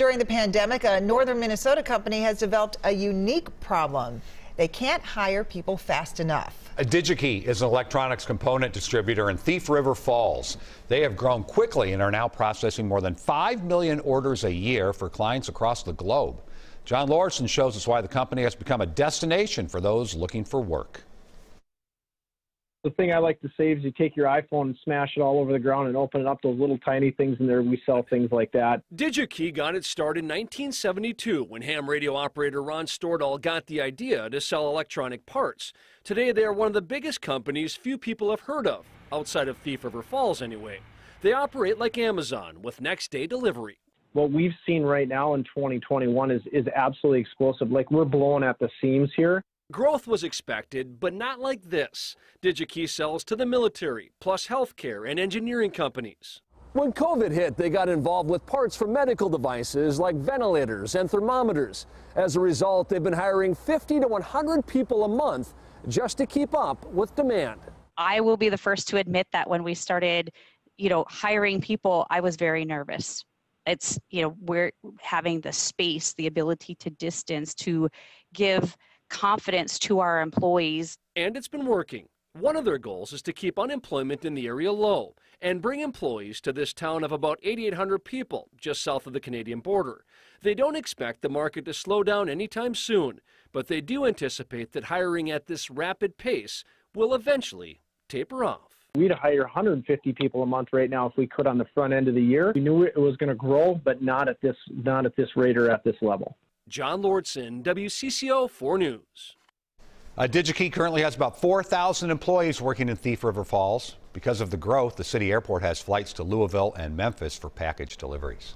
During the pandemic, a northern Minnesota company has developed a unique problem. They can't hire people fast enough. DigiKey is an electronics component distributor in Thief River Falls. They have grown quickly and are now processing more than 5 million orders a year for clients across the globe. John Lauritsen shows us why the company has become a destination for those looking for work the thing I like to say is you take your iPhone and smash it all over the ground and open it up, those little tiny things in there. We sell things like that. DigiKey got its start in 1972 when ham radio operator Ron Stordahl got the idea to sell electronic parts. Today, they are one of the biggest companies few people have heard of, outside of Thief River Falls anyway. They operate like Amazon with next day delivery. What we've seen right now in 2021 is, is absolutely explosive. Like we're blowing at the seams here. Growth was expected, but not like this. DigiKey sells to the military, plus healthcare and engineering companies. When COVID hit, they got involved with parts for medical devices like ventilators and thermometers. As a result, they've been hiring 50 to 100 people a month just to keep up with demand. I will be the first to admit that when we started, you know, hiring people, I was very nervous. It's, you know, we're having the space, the ability to distance, to give confidence to our employees. And it's been working. One of their goals is to keep unemployment in the area low and bring employees to this town of about 8,800 people just south of the Canadian border. They don't expect the market to slow down anytime soon, but they do anticipate that hiring at this rapid pace will eventually taper off. We'd hire 150 people a month right now if we could on the front end of the year. We knew it was going to grow, but not at this not at this rate or at this level. John Lauritsen, WCCO 4 News. Uh, DigiKey currently has about 4,000 employees working in Thief River Falls. Because of the growth, the city airport has flights to Louisville and Memphis for package deliveries.